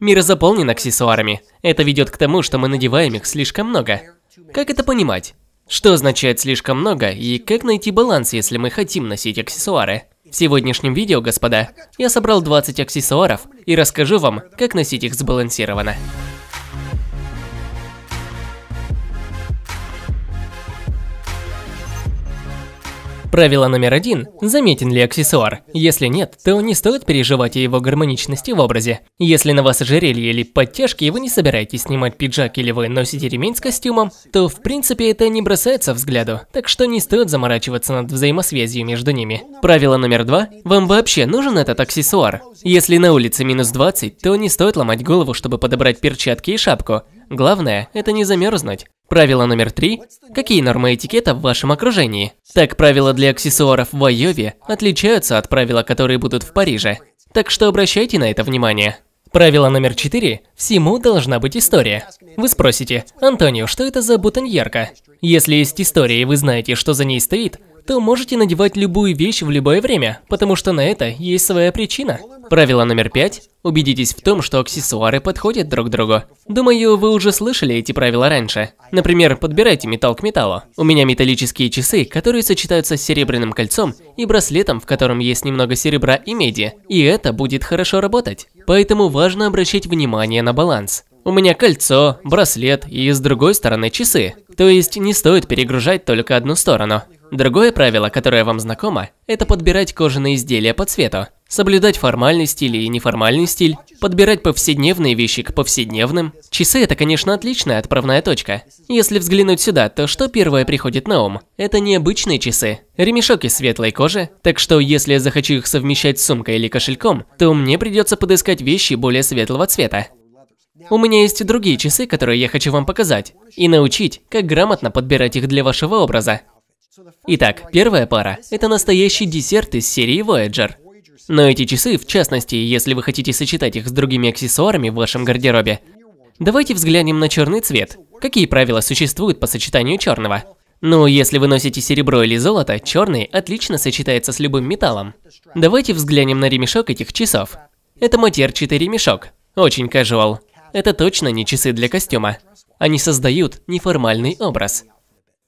Мир заполнен аксессуарами. Это ведет к тому, что мы надеваем их слишком много. Как это понимать? Что означает слишком много и как найти баланс, если мы хотим носить аксессуары? В сегодняшнем видео, господа, я собрал 20 аксессуаров и расскажу вам, как носить их сбалансированно. Правило номер один – заметен ли аксессуар. Если нет, то не стоит переживать о его гармоничности в образе. Если на вас ожерелье или подтяжки, и вы не собираетесь снимать пиджак или вы носите ремень с костюмом, то в принципе это не бросается взгляду, так что не стоит заморачиваться над взаимосвязью между ними. Правило номер два – вам вообще нужен этот аксессуар? Если на улице минус 20, то не стоит ломать голову, чтобы подобрать перчатки и шапку. Главное – это не замерзнуть. Правило номер три. Какие нормы этикета в вашем окружении? Так, правила для аксессуаров в Айове отличаются от правил, которые будут в Париже. Так что обращайте на это внимание. Правило номер четыре. Всему должна быть история. Вы спросите, Антонио, что это за бутоньерка? Если есть история и вы знаете, что за ней стоит, то можете надевать любую вещь в любое время, потому что на это есть своя причина. Правило номер пять. Убедитесь в том, что аксессуары подходят друг другу. Думаю, вы уже слышали эти правила раньше. Например, подбирайте металл к металлу. У меня металлические часы, которые сочетаются с серебряным кольцом и браслетом, в котором есть немного серебра и меди. И это будет хорошо работать. Поэтому важно обращать внимание на баланс. У меня кольцо, браслет и с другой стороны часы. То есть не стоит перегружать только одну сторону. Другое правило, которое вам знакомо, это подбирать кожаные изделия по цвету. Соблюдать формальный стиль и неформальный стиль, подбирать повседневные вещи к повседневным. Часы – это, конечно, отличная отправная точка. Если взглянуть сюда, то что первое приходит на ум? Это необычные часы. Ремешок из светлой кожи, так что если я захочу их совмещать с сумкой или кошельком, то мне придется подыскать вещи более светлого цвета. У меня есть другие часы, которые я хочу вам показать, и научить, как грамотно подбирать их для вашего образа. Итак, первая пара – это настоящий десерт из серии Voyager. Но эти часы, в частности, если вы хотите сочетать их с другими аксессуарами в вашем гардеробе, давайте взглянем на черный цвет. Какие правила существуют по сочетанию черного? Ну, если вы носите серебро или золото, черный отлично сочетается с любым металлом. Давайте взглянем на ремешок этих часов. Это матерчатый ремешок. Очень casual. Это точно не часы для костюма. Они создают неформальный образ.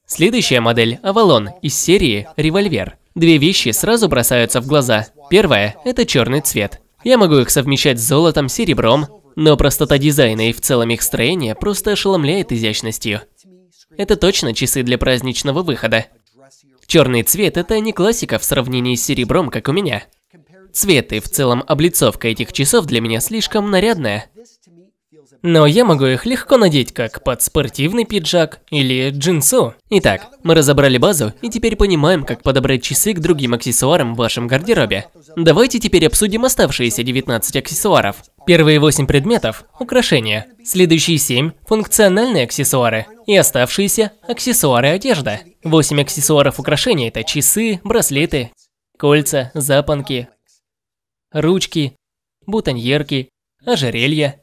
Следующая модель – Avalon из серии «Револьвер». Две вещи сразу бросаются в глаза. Первая – это черный цвет. Я могу их совмещать с золотом, серебром, но простота дизайна и в целом их строение просто ошеломляет изящностью. Это точно часы для праздничного выхода. Черный цвет – это не классика в сравнении с серебром, как у меня. Цвет и в целом облицовка этих часов для меня слишком нарядная. Но я могу их легко надеть как под спортивный пиджак или джинсу. Итак, мы разобрали базу и теперь понимаем, как подобрать часы к другим аксессуарам в вашем гардеробе. Давайте теперь обсудим оставшиеся 19 аксессуаров. Первые 8 предметов – украшения. Следующие 7 – функциональные аксессуары. И оставшиеся – аксессуары одежда. 8 аксессуаров украшений – это часы, браслеты, кольца, запонки, ручки, бутоньерки, ожерелья,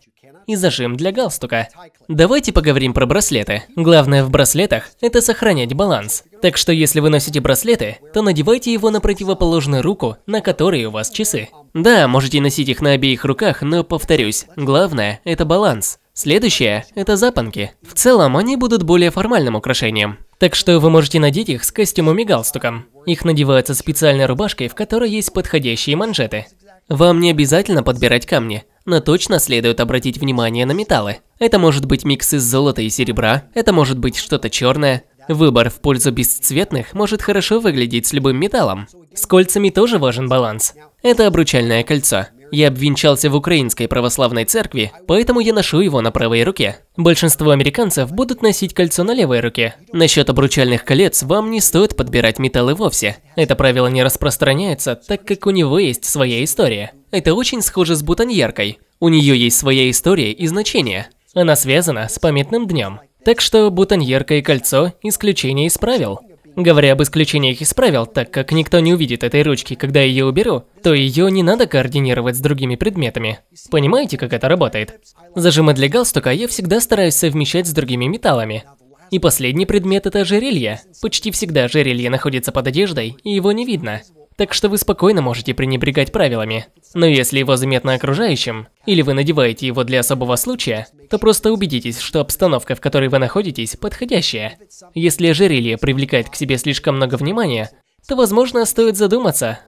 и зажим для галстука. Давайте поговорим про браслеты. Главное в браслетах – это сохранять баланс. Так что если вы носите браслеты, то надевайте его на противоположную руку, на которой у вас часы. Да, можете носить их на обеих руках, но повторюсь, главное – это баланс. Следующее – это запонки. В целом, они будут более формальным украшением. Так что вы можете надеть их с костюмом и галстуком. Их надеваются специальной рубашкой, в которой есть подходящие манжеты. Вам не обязательно подбирать камни но точно следует обратить внимание на металлы. Это может быть микс из золота и серебра, это может быть что-то черное. Выбор в пользу бесцветных может хорошо выглядеть с любым металлом. С кольцами тоже важен баланс. Это обручальное кольцо. Я обвенчался в Украинской православной церкви, поэтому я ношу его на правой руке. Большинство американцев будут носить кольцо на левой руке. Насчет обручальных колец вам не стоит подбирать металлы вовсе. Это правило не распространяется, так как у него есть своя история. Это очень схоже с бутоньеркой. У нее есть своя история и значение. Она связана с памятным днем. Так что бутоньерка и кольцо – исключение из правил. Говоря об исключениях из правил, так как никто не увидит этой ручки, когда я ее уберу, то ее не надо координировать с другими предметами. Понимаете, как это работает? Зажимы для галстука я всегда стараюсь совмещать с другими металлами. И последний предмет – это ожерелье. Почти всегда ожерелье находится под одеждой, и его не видно. Так что вы спокойно можете пренебрегать правилами. Но если его заметно окружающим, или вы надеваете его для особого случая, то просто убедитесь, что обстановка, в которой вы находитесь, подходящая. Если ожерелье привлекает к себе слишком много внимания, то, возможно, стоит задуматься.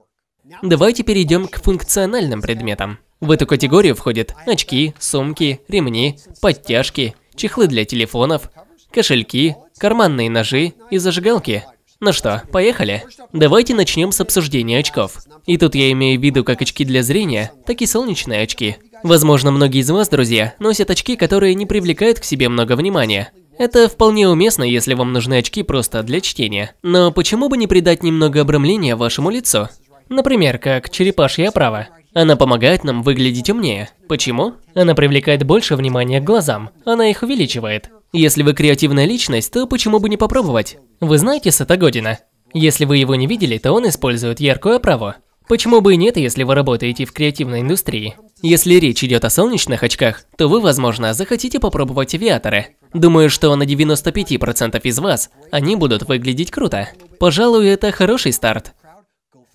Давайте перейдем к функциональным предметам. В эту категорию входят очки, сумки, ремни, подтяжки, чехлы для телефонов, кошельки, карманные ножи и зажигалки. Ну что, поехали? Давайте начнем с обсуждения очков. И тут я имею в виду как очки для зрения, так и солнечные очки. Возможно, многие из вас, друзья, носят очки, которые не привлекают к себе много внимания. Это вполне уместно, если вам нужны очки просто для чтения. Но почему бы не придать немного обрамления вашему лицу? Например, как черепашья оправа. Она помогает нам выглядеть умнее. Почему? Она привлекает больше внимания к глазам. Она их увеличивает. Если вы креативная личность, то почему бы не попробовать? Вы знаете Сета Година? Если вы его не видели, то он использует яркую оправу. Почему бы и нет, если вы работаете в креативной индустрии? Если речь идет о солнечных очках, то вы, возможно, захотите попробовать авиаторы. Думаю, что на 95% из вас они будут выглядеть круто. Пожалуй, это хороший старт.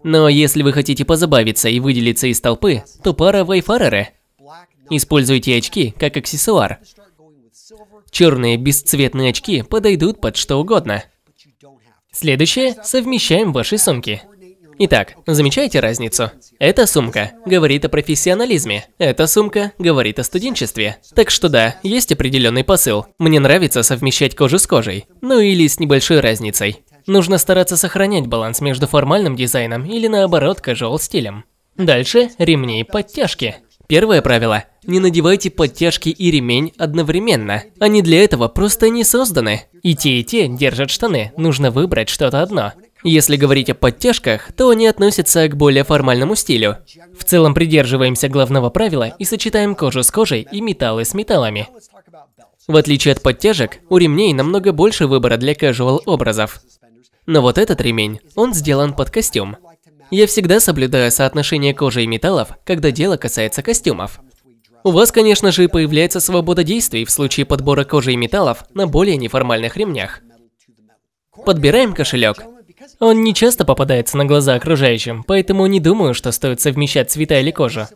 Но если вы хотите позабавиться и выделиться из толпы, то пара вайфареры. Используйте очки как аксессуар. Черные бесцветные очки подойдут под что угодно. Следующее – совмещаем ваши сумки. Итак, замечаете разницу? Эта сумка говорит о профессионализме, эта сумка говорит о студенчестве. Так что да, есть определенный посыл. Мне нравится совмещать кожу с кожей, ну или с небольшой разницей. Нужно стараться сохранять баланс между формальным дизайном или наоборот casual стилем. Дальше ремни и подтяжки. Первое правило – не надевайте подтяжки и ремень одновременно. Они для этого просто не созданы. И те, и те держат штаны, нужно выбрать что-то одно. Если говорить о подтяжках, то они относятся к более формальному стилю. В целом придерживаемся главного правила и сочетаем кожу с кожей и металлы с металлами. В отличие от подтяжек, у ремней намного больше выбора для casual образов. Но вот этот ремень, он сделан под костюм. Я всегда соблюдаю соотношение кожи и металлов, когда дело касается костюмов. У вас, конечно же, появляется свобода действий в случае подбора кожи и металлов на более неформальных ремнях. Подбираем кошелек. Он не часто попадается на глаза окружающим, поэтому не думаю, что стоит совмещать цвета или кожу.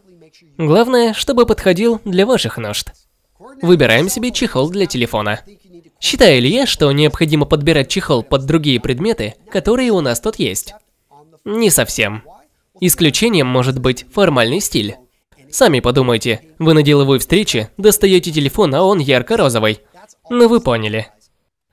Главное, чтобы подходил для ваших нужд. Выбираем себе чехол для телефона. Считаю ли я, что необходимо подбирать чехол под другие предметы, которые у нас тут есть? Не совсем. Исключением может быть формальный стиль. Сами подумайте, вы на деловой встрече достаете телефон, а он ярко-розовый. Ну вы поняли.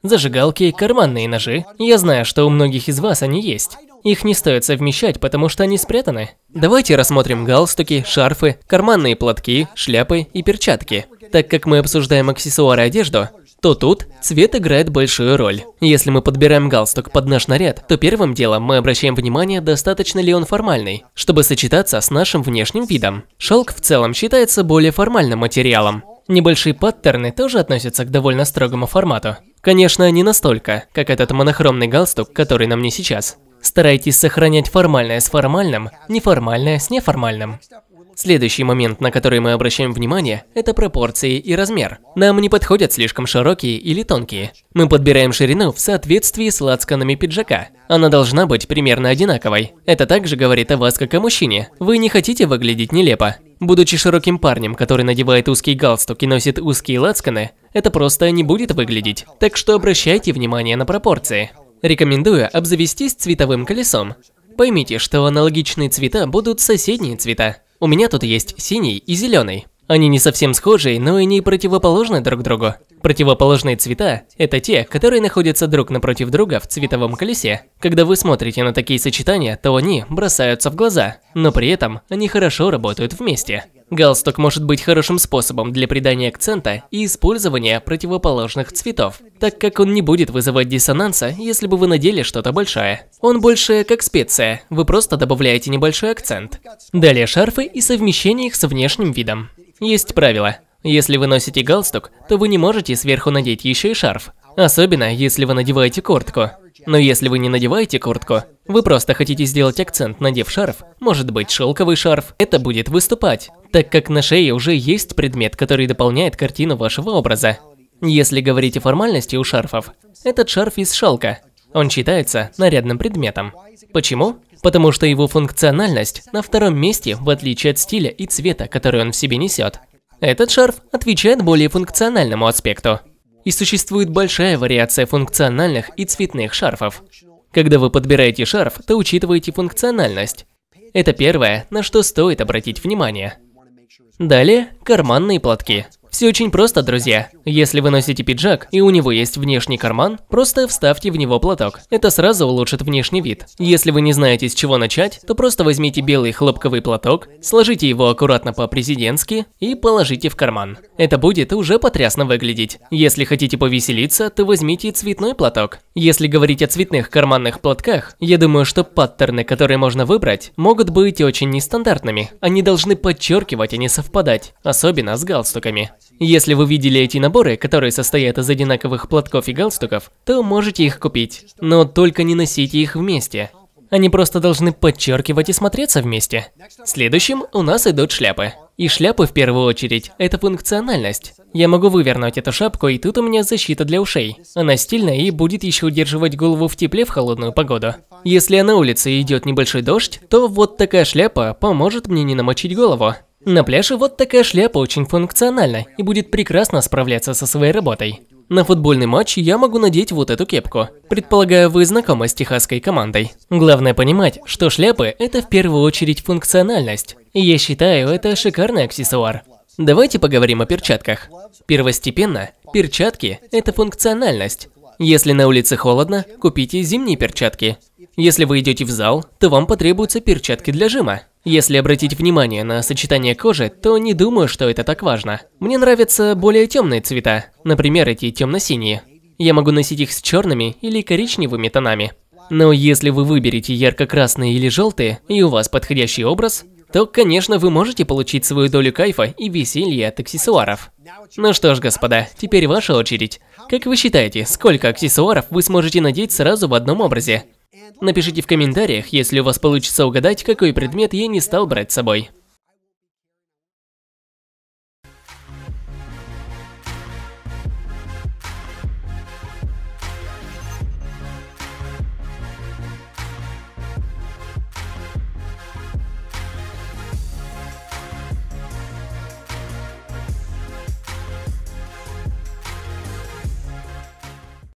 Зажигалки, карманные ножи. Я знаю, что у многих из вас они есть. Их не стоит совмещать, потому что они спрятаны. Давайте рассмотрим галстуки, шарфы, карманные платки, шляпы и перчатки. Так как мы обсуждаем аксессуары одежду, то тут цвет играет большую роль. Если мы подбираем галстук под наш наряд, то первым делом мы обращаем внимание, достаточно ли он формальный, чтобы сочетаться с нашим внешним видом. Шелк в целом считается более формальным материалом. Небольшие паттерны тоже относятся к довольно строгому формату. Конечно, не настолько, как этот монохромный галстук, который на мне сейчас. Старайтесь сохранять формальное с формальным, неформальное с неформальным. Следующий момент, на который мы обращаем внимание, это пропорции и размер. Нам не подходят слишком широкие или тонкие. Мы подбираем ширину в соответствии с лацканами пиджака. Она должна быть примерно одинаковой. Это также говорит о вас как о мужчине. Вы не хотите выглядеть нелепо. Будучи широким парнем, который надевает узкий галстук и носит узкие лацканы, это просто не будет выглядеть. Так что обращайте внимание на пропорции. Рекомендую обзавестись цветовым колесом. Поймите, что аналогичные цвета будут соседние цвета. У меня тут есть синий и зеленый. Они не совсем схожие, но и не противоположны друг другу. Противоположные цвета – это те, которые находятся друг напротив друга в цветовом колесе. Когда вы смотрите на такие сочетания, то они бросаются в глаза, но при этом они хорошо работают вместе. Галстук может быть хорошим способом для придания акцента и использования противоположных цветов, так как он не будет вызывать диссонанса, если бы вы надели что-то большое. Он больше как специя, вы просто добавляете небольшой акцент. Далее шарфы и совмещение их с внешним видом. Есть правило. Если вы носите галстук, то вы не можете сверху надеть еще и шарф. Особенно, если вы надеваете куртку. Но если вы не надеваете куртку, вы просто хотите сделать акцент, надев шарф, может быть шелковый шарф, это будет выступать, так как на шее уже есть предмет, который дополняет картину вашего образа. Если говорить о формальности у шарфов, этот шарф из шелка. Он считается нарядным предметом. Почему? Потому что его функциональность на втором месте, в отличие от стиля и цвета, который он в себе несет. Этот шарф отвечает более функциональному аспекту. И существует большая вариация функциональных и цветных шарфов. Когда вы подбираете шарф, то учитываете функциональность. Это первое, на что стоит обратить внимание. Далее, карманные платки. Все очень просто, друзья. Если вы носите пиджак и у него есть внешний карман, просто вставьте в него платок. Это сразу улучшит внешний вид. Если вы не знаете, с чего начать, то просто возьмите белый хлопковый платок, сложите его аккуратно по-президентски и положите в карман. Это будет уже потрясно выглядеть. Если хотите повеселиться, то возьмите цветной платок. Если говорить о цветных карманных платках, я думаю, что паттерны, которые можно выбрать, могут быть очень нестандартными. Они должны подчеркивать, а не совпадать, особенно с галстуками. Если вы видели эти наборы, которые состоят из одинаковых платков и галстуков, то можете их купить. Но только не носите их вместе. Они просто должны подчеркивать и смотреться вместе. Следующим у нас идут шляпы. И шляпы в первую очередь – это функциональность. Я могу вывернуть эту шапку, и тут у меня защита для ушей. Она стильная и будет еще удерживать голову в тепле в холодную погоду. Если на улице идет небольшой дождь, то вот такая шляпа поможет мне не намочить голову. На пляже вот такая шляпа очень функциональна и будет прекрасно справляться со своей работой. На футбольный матч я могу надеть вот эту кепку. Предполагаю, вы знакомы с техасской командой. Главное понимать, что шляпы – это в первую очередь функциональность. И я считаю, это шикарный аксессуар. Давайте поговорим о перчатках. Первостепенно, перчатки – это функциональность. Если на улице холодно, купите зимние перчатки. Если вы идете в зал, то вам потребуются перчатки для жима. Если обратить внимание на сочетание кожи, то не думаю, что это так важно. Мне нравятся более темные цвета, например, эти темно-синие. Я могу носить их с черными или коричневыми тонами. Но если вы выберете ярко-красные или желтые, и у вас подходящий образ, то, конечно, вы можете получить свою долю кайфа и веселья от аксессуаров. Ну что ж, господа, теперь ваша очередь. Как вы считаете, сколько аксессуаров вы сможете надеть сразу в одном образе? Напишите в комментариях, если у вас получится угадать, какой предмет я не стал брать с собой.